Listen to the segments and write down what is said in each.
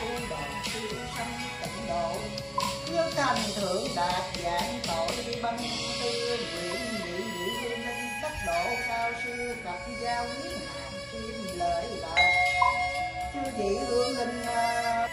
ưu đồn siêu sanh tịnh độ Hứa thành thượng đạt dạng tội băng tư nguyện nhị nhị hương ninh tất độ cao siêu cập giao quyết hàm kim lợi đạt chư vị hương linh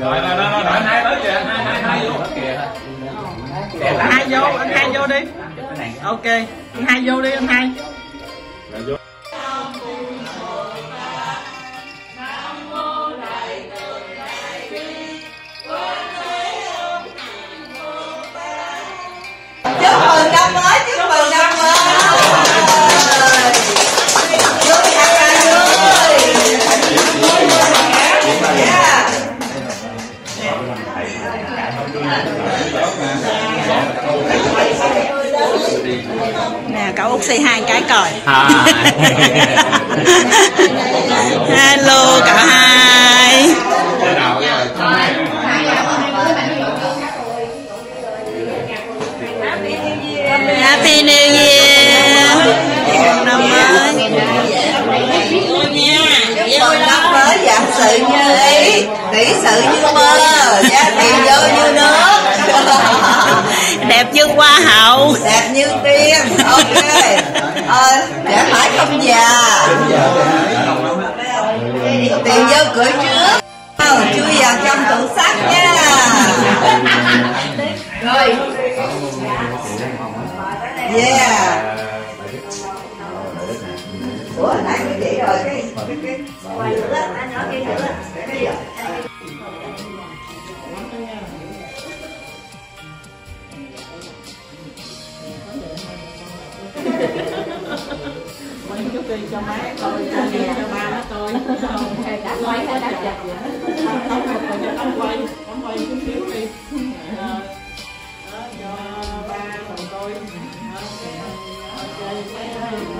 rồi rồi rồi rồi hai tới kìa hai hai hai vô. Anh hai vô anh hai vô đi. Ok anh hai vô đi anh hai út xì hai cái coi à. Hello cả hai. Thế nào happy new year. Năm mới. Mừng năm mới vạn sự như ý. Tỷ sự như mơ. Gia tiền vô như nước đẹp như hoa hậu. Đẹp như tiên. Ok. Ờ, để mãi không già. Tiền vô cửa trước. Ờ, chui vào trong tủ sắt nha. Rồi. Yeah. Ủa nãy cái chỉ rồi? Cái cái cái ngoài nữa anh nói kia nữa cái gì? quay đi cho má cho đi cho ba nó coi đã quay đã đã chặt không không không cho quay không quay chút xíu đi Ờ, đó, cho ba mình coi Đó,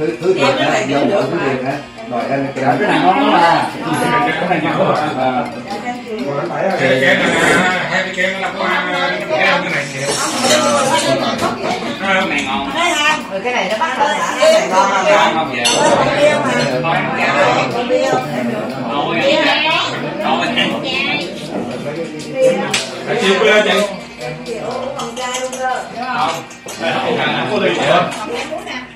thứ thứ tiền á vô vợ thứ tiền á rồi em cái này ngon lắm à cái này ngon à cái cái này hai cái cái nó là qua cái cái này kìa cái này ngon Thấy không? Rồi cái này nó bắt lên hả? Cái này ngon không? ngon vậy Có bia mà. Có bia không? ngon ngon vậy chiều cô lên chị Ủa, con trai luôn cơ. không đây không thằng có ly nữa hay hay hay nhà tôi ăn nước rượu cái máy nó phải xe vậy không sao rồi ăn nước rượu không không nước rượu cho mà đi con trai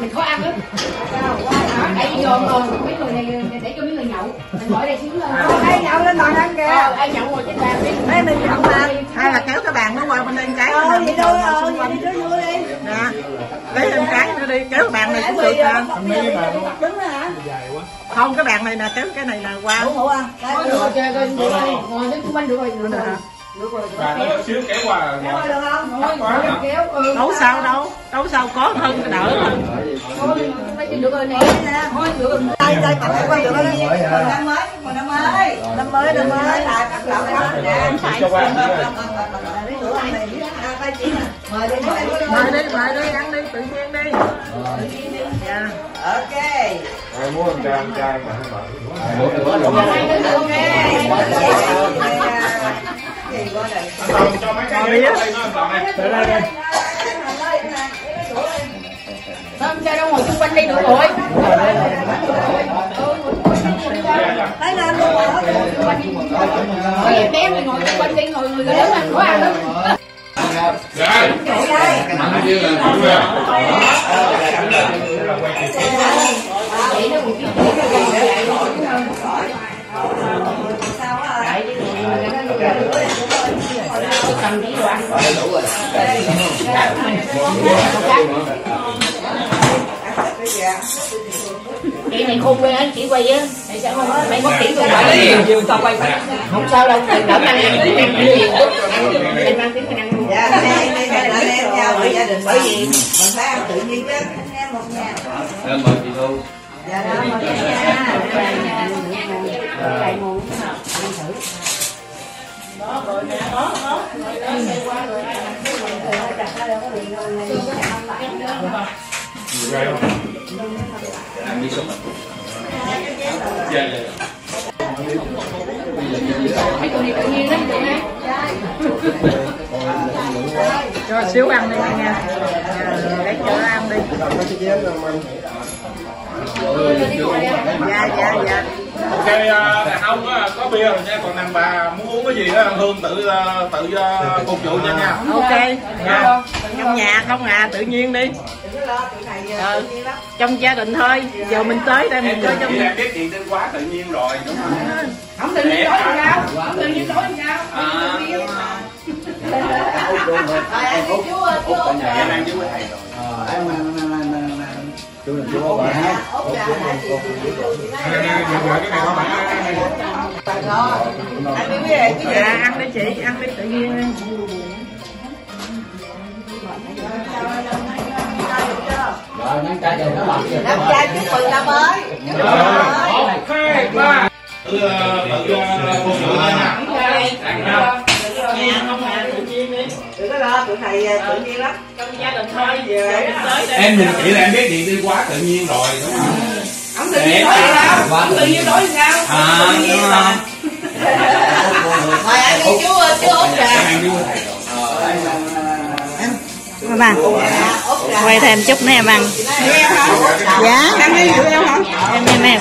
mình khó ăn lắm tại vì dồn rồi mấy người này để cho mấy người nhậu mình gọi đây xíu lên Ai nhậu lên bàn ăn kìa. ờ ai nhậu ngồi trên bàn đi Đây mình nhậu mà. hay là kéo cái bàn nó qua bên đây cái Ờ, vậy thôi, bàn ờ, vậy đi đưa vô đi. nè lấy thêm cái đi kéo cái bàn này cũng được à. Đứng đó hả? không cái bàn này nè kéo cái này nè qua Ủa, ủa, à? Ngồi chơi coi ngồi ngồi đến xung quanh được rồi rồi và nó xíu kéo qua Kéo qua được không? ngồi kéo ừ đâu sao đâu đâu sao có hơn cái đỡ hơn được rồi nè ngồi được rồi Đây, đây, cầm qua được rồi. Năm mới, năm mới. Năm mới, năm mới. Lại cặp lậu đó. Nè. cho qua Lấy đũa ăn này. Tay chỉ nè. Mời đi, mời đi. mời đi mời đi ăn đi tự nhiên đi Ok. muốn ăn trai ăn trai mà Ok. Gì qua đây? Cho mấy cái ghế đây nó tầm này để đây đây không cho đâu ngồi xung quanh đi được rồi Thấy lên luôn ngồi bé ngồi xung quanh đi ngồi người lớn mà khó ăn lắm rồi Chạy đây. đúng rồi Sao á? cầm đi đồ ăn chị này khôn quen á chị quay á tại sao không mày có kỹ rồi nhiều tao quay không sao đâu mày đỡ ăn nhiều nhiều mày mang tiếng mày ăn luôn dạ đây đây là anh em nhau với gia đình bởi vì mình phải ăn tự nhiên đó anh em một nhà Em mời chị Thu. dạ đó một nhà đó rồi nè đó đó rồi đó xe qua rồi ai làm cái quần rồi ai đặt ra đâu có đường này Nhiều gai? Ăn đi xuống. Dạ, dạ. mấy tụi này tự nhiên lắm tụi này cho xíu ăn đi nha để cho ăn đi dạ dạ dạ Ok, à, đàn ông á, có bia rồi nha, còn đàn bà muốn uống cái gì đó Hương tự à, tự à, phục vụ cho nha. ok. Dạ. trong nhà không à tự nhiên đi. Ờ, trong gia đình thôi giờ mình tới đây mình chơi trong biết chuyện tinh quá tự nhiên rồi, đúng không? không tự nhiên nói gì đâu không tự nhiên nói gì đâu À, Em Út, Út ở nhà. em đang với quý thầy rồi. Ờ, em em em em em em chú là chú có cái gì dạ ăn đi chị ăn đi tự nhiên năm trai chúc mừng năm mới chúc mừng năm mới Một, hai, ba. Tự à, tự lo tụi thầy tự nhiên lắm trong gia đình thôi đây Em nhìn chị là em biết điện tinh quá tự nhiên rồi, đúng không? không tự nhiên nói đâu không tự nhiên nói đâu À, đúng không? mời anh đi chú chú út Em trà. Ờ, em em em trà quay thêm chút nữa em ăn dạ ăn đi em hả em em em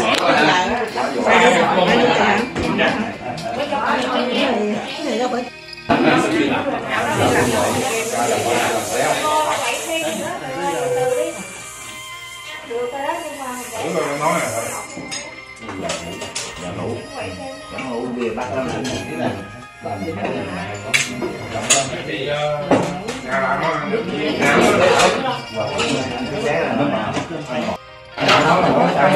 Đúng rồi, nói này thôi. Dạ ngủ. Dạ ngủ bia bắt lắm. Thế này. Làm gì hết này. Làm. Cái.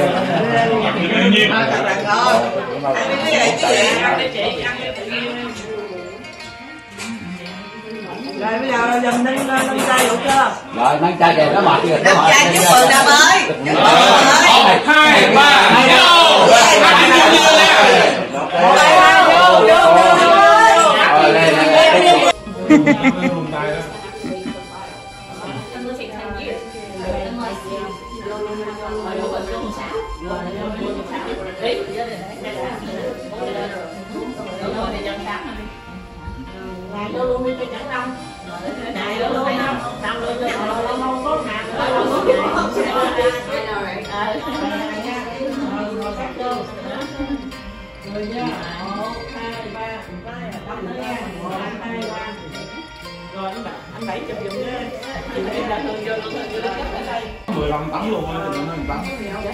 Tự nhiên. cái gì cái ăn đi chị ăn đi tự nhiên rồi bây giờ dần nâng nâng tay được chưa Rồi, nắng trái trời nó lọt kìa. năm trai chúc mừng năm mới chúc mừng năm mới Một, hai, ba, vô! Rồi, đây, đây, đây. Vùng tay đó. này vô luôn đi cho chẳng đông này vô luôn không đông luôn cho lâu lâu có ngàn rồi nha một hai ba ba đông nha một hai ba rồi anh bảy anh bảy chụp giùm nha chị em là thường vô luôn thường vô ở 15 tấn luôn á, thì nó 15 tấn. Dạ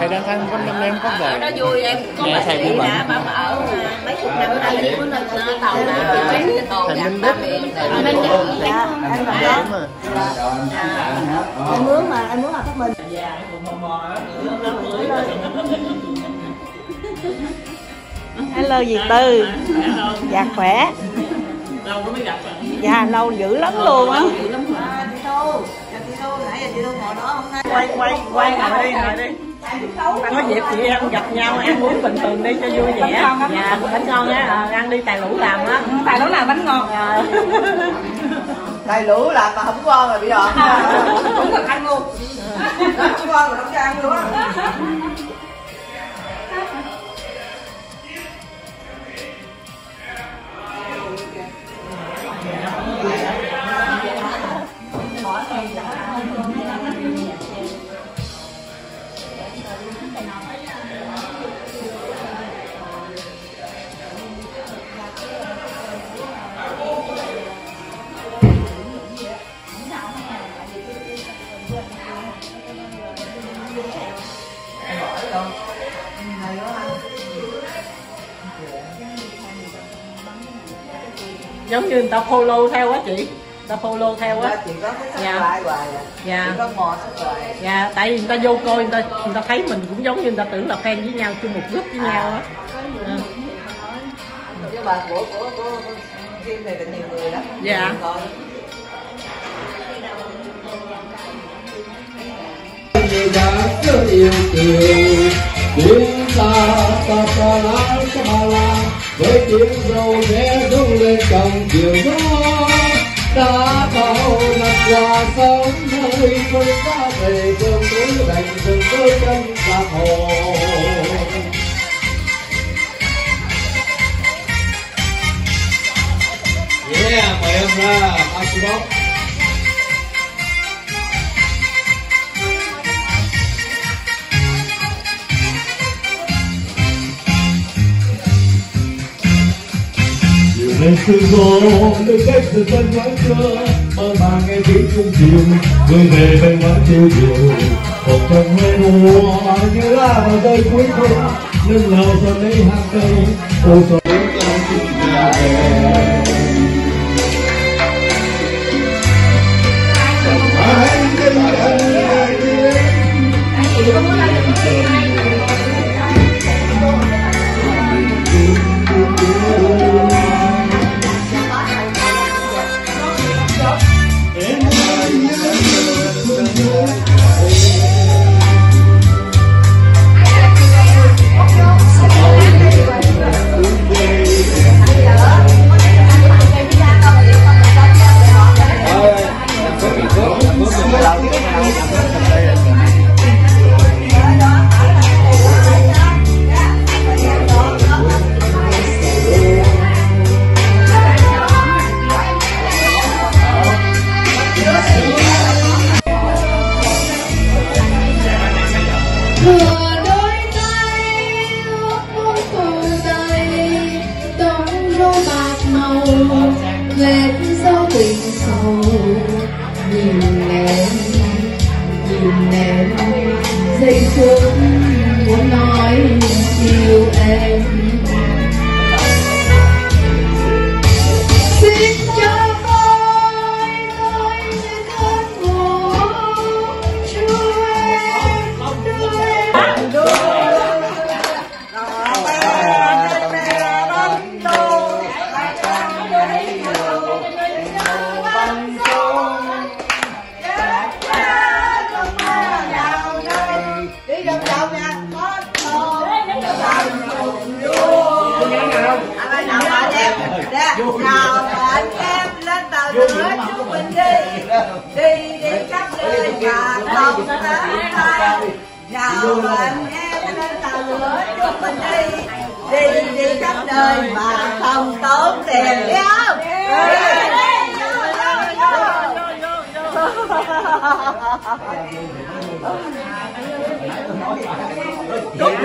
thầy đang ăn có năm em có về? Nó vui em có bà thầy chị cũng đã bà mà ở mấy chục năm ở đây có nên tàu tàu thầy Minh Đức. thầy bên Minh Đức. Dạ anh còn đó mà anh mướn mà anh mướn là phát minh dạ mò mò đó hello dì tư. Dạ khỏe. Lâu mới gặp dạ lâu dữ lắm luôn á. Chị Thu. Chị Thu nãy giờ chị Thu ngồi đó hôm nay. Quay quay quay ngồi đi ngồi đi có dịp chị em gặp nhau ăn uống bình thường đi cho vui vẻ. Bánh ngon dạ á. Ờ, ăn đi tài lũ làm á. Ừ, tài lũ làm bánh ngon. Dạ. tài lũ làm mà không ngon rồi bị đòn. Ờ, Cũng cần ăn luôn. Không ngon rồi không cho ăn luôn Hãy subscribe cho kênh Ghiền Mì Gõ Để không bỏ lỡ những video hấp dẫn như người ta follow theo á chị. Người ta follow theo á. Chỉ có cái Dạ. hoài à. Dạ. Chỉ có mò subscribe dạ tại vì người ta vô coi người ta người ta thấy mình cũng giống như người ta tưởng là fan với nhau chung một group với nhau á. Ừ. nhưng mà của của của của phim này là nhiều người lắm. Dạ. Đã yêu kiều tiếng ta ta ta la ta la với tiếng râu rẽ rung lên trong chiều gió đã bao năm qua sống nơi quân đã về sương núi đành từng đôi chân bạc hồ Yeah, mời em ra, Akibok. Chiều lên sương gió, nơi cách từ tân vẫn xưa Mơ màng nghe tiếng trung chiều, người về bên vẫn chiều chiều Một trong mây mùa như lá vào rơi cuối thu. Lưng lờ cho lấy hàng cây, ô tô vết dấu tình nơi mà không tới tay nào bạn em lên tàu lửa chúng mình đi đi đi khắp nơi mà không tốn tiền biết không?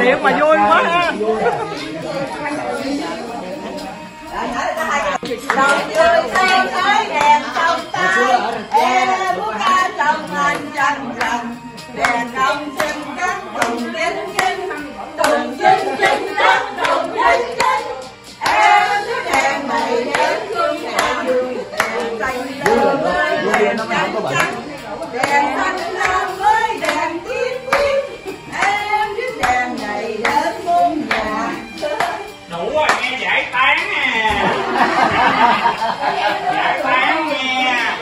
Điện mà vui quá ha. Đồng cười say tới đèn trong tay. Em anh trăng trăng Đèn trong xin cắt cùng chính chính Cùng chính chính cắt cùng chính chính Em cứ đèn mày đến phương nhà vui Đèn xanh lơ với đèn trắng trắng Đèn xanh lam với đèn tím tím Em cứ đèn này đến muôn nhà đủ rồi nghe giải tán à giải tán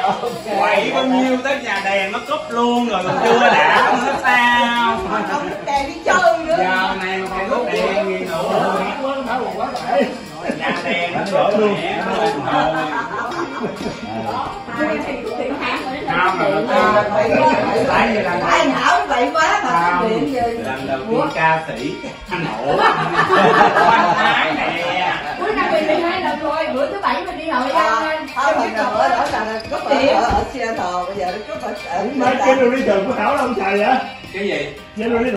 nha quậy bao nhiêu tới nhà đèn nó cúp luôn rồi còn chưa đã nữa sao. Không đèn đi chơi nữa. Giờ này mà còn đốt đèn gì nữa. Nhà đèn nó đổ luôn. Nó tại vì là ai não vậy quá mà điện gì lần đầu tiên ca sĩ anh hổ. Anh thái nè. Cuối năm mình 12 lần rồi bữa thứ bảy mình đi hội À, không lần đầu ở đó là có ở, ở, Seattle. Bây giờ nó có ở ở mấy cái đồ đi đường của thảo đâu xài vậy? Cái gì? Cái đồ đi